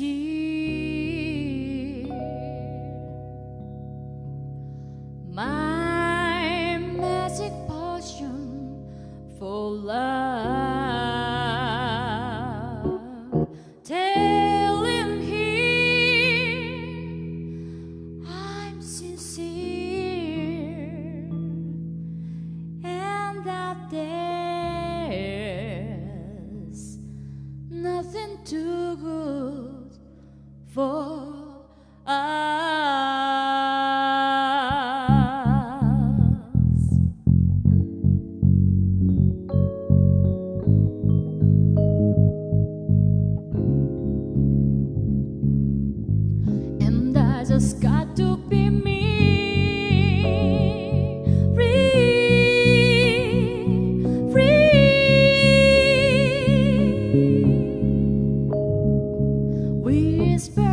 My magic potion for love. Got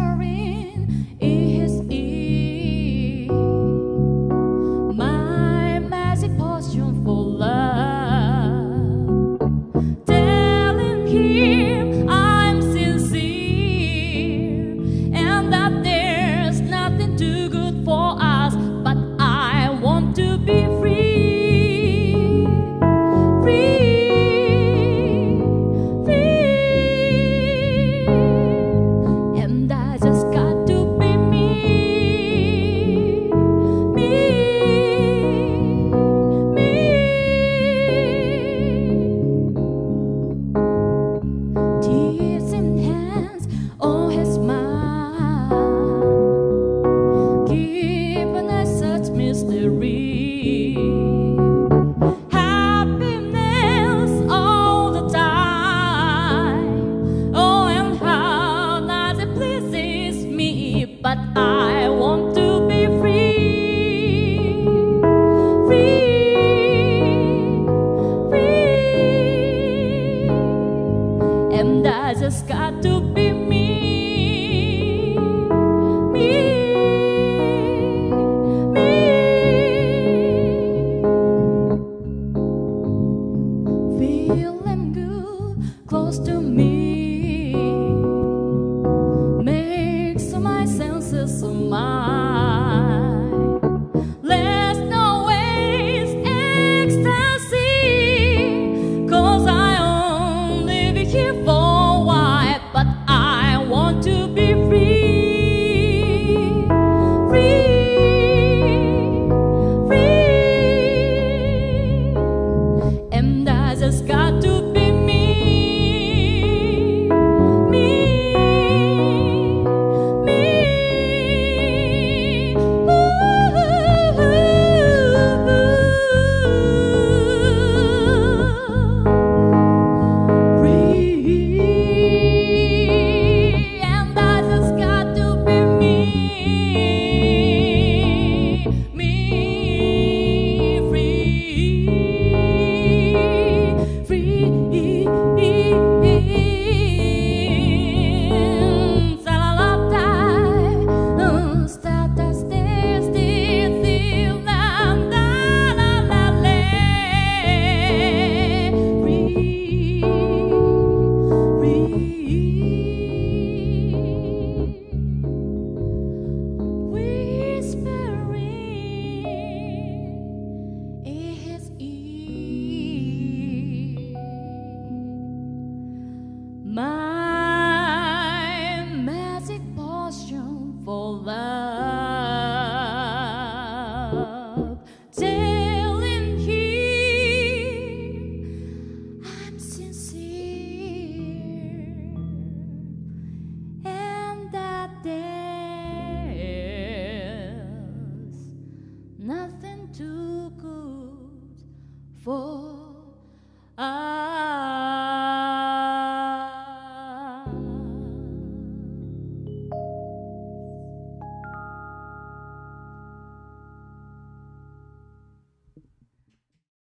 just